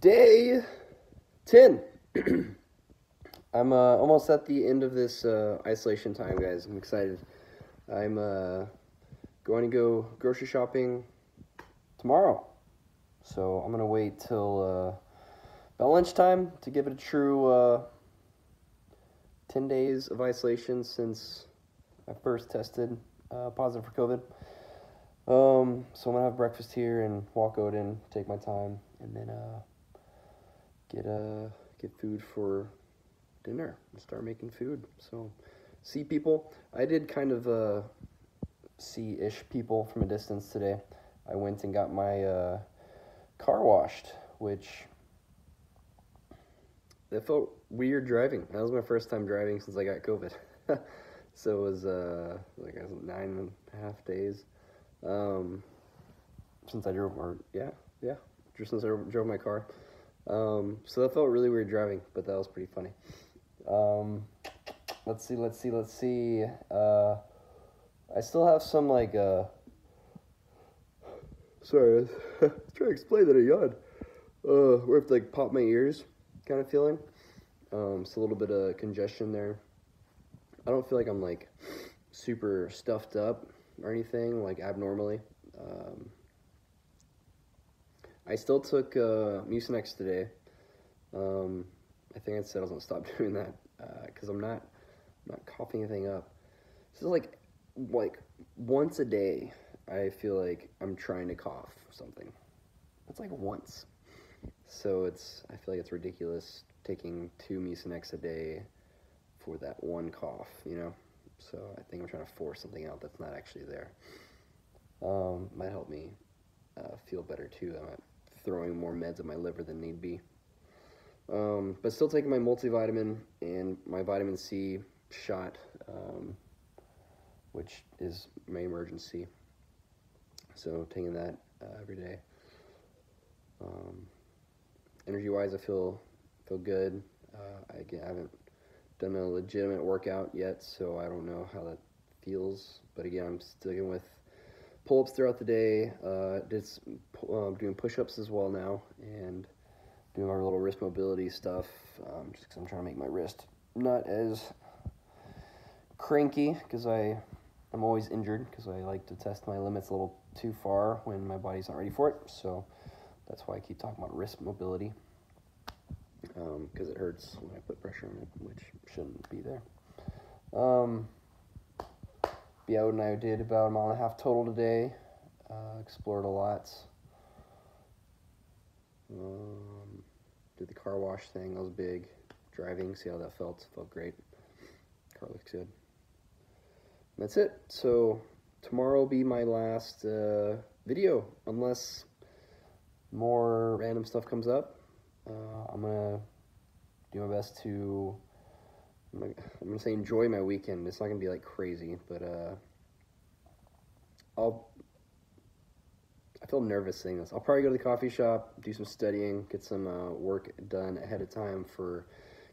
Day 10. I'm uh, almost at the end of this uh, isolation time, guys. I'm excited. I'm uh, going to go grocery shopping tomorrow. So I'm going to wait till uh, about lunchtime to give it a true uh, 10 days of isolation since I first tested uh, positive for COVID. Um, so I'm gonna have breakfast here and walk out and take my time, and then get uh get food for dinner and start making food. So see people. I did kind of uh see ish people from a distance today. I went and got my uh, car washed, which it felt weird driving. That was my first time driving since I got COVID. so it was uh like nine and a half days um, since I drove, or yeah, yeah, just since I drove my car. Um, so that felt really weird driving, but that was pretty funny. Um, let's see, let's see, let's see. Uh, I still have some like, uh, sorry, I trying to explain that I yawned. Uh, where I have to like pop my ears kind of feeling. Um, it's a little bit of congestion there. I don't feel like I'm like super stuffed up or anything like abnormally. Um, I still took uh, Mucinex today. Um, I think I said I was gonna stop doing that because uh, I'm not I'm not coughing anything up. This is like like once a day. I feel like I'm trying to cough something. That's like once. So it's I feel like it's ridiculous taking two Mucinex a day for that one cough. You know. So I think I'm trying to force something out that's not actually there. Um, might help me uh, feel better too. I'm not throwing more meds at my liver than need be. Um, but still taking my multivitamin and my vitamin C shot, um, which is my Emergen-C. So taking that uh, every day. Um, energy wise, I feel feel good. Uh, I, again, I haven't done a legitimate workout yet, so I don't know how that feels. But again, I'm sticking with pull-ups throughout the day. Uh, did uh, doing push-ups as well now, and doing our little wrist mobility stuff. Um, just because I'm trying to make my wrist not as cranky, because I I'm always injured because I like to test my limits a little too far when my body's not ready for it. So that's why I keep talking about wrist mobility because um, it hurts when I put pressure on it, which shouldn't be there. Um, yeah, and I did about a mile and a half total today. Uh, explored a lot. Um, did the car wash thing. That was big. Driving, see how that felt. Felt great. Car looks good. That's it. So tomorrow will be my last uh, video, unless more random stuff comes up. Uh, I'm gonna do my best to. I'm gonna, say enjoy my weekend. It's not gonna be like crazy, but uh, I'll. I feel nervous saying this. I'll probably go to the coffee shop, do some studying, get some uh, work done ahead of time for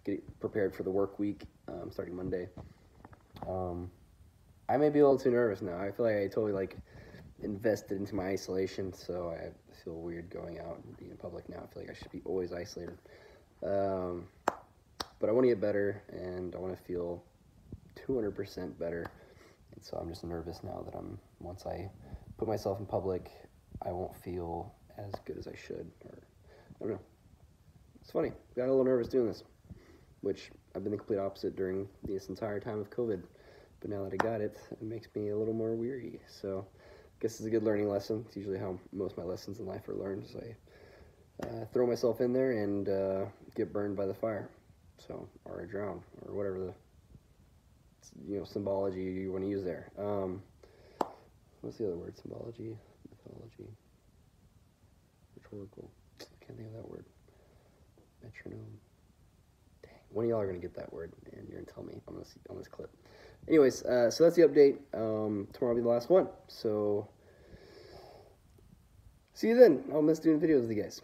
getting prepared for the work week um, starting Monday. Um, I may be a little too nervous now. I feel like I totally like invested into my isolation, so I feel weird going out and being in public now. I feel like I should be always isolated. Um, but I want to get better, and I want to feel 200% better. And so I'm just nervous now that I'm, once I put myself in public, I won't feel as good as I should. Or, I don't know. It's funny. Got a little nervous doing this, which I've been the complete opposite during this entire time of COVID. But now that I got it, it makes me a little more weary. So, guess it's a good learning lesson. It's usually how most of my lessons in life are learned. So I uh, throw myself in there and uh, get burned by the fire, so or I drown or whatever the you know symbology you want to use there. Um, what's the other word? Symbology, mythology, rhetorical. I can't think of that word. Metronome. Dang, one of y'all are gonna get that word, and you're gonna tell me on this on this clip. Anyways, uh, so that's the update. Um, tomorrow will be the last one. So See you then. I'll miss doing videos with you guys.